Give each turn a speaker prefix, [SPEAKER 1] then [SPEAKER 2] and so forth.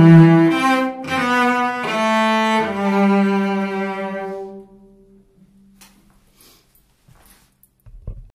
[SPEAKER 1] Música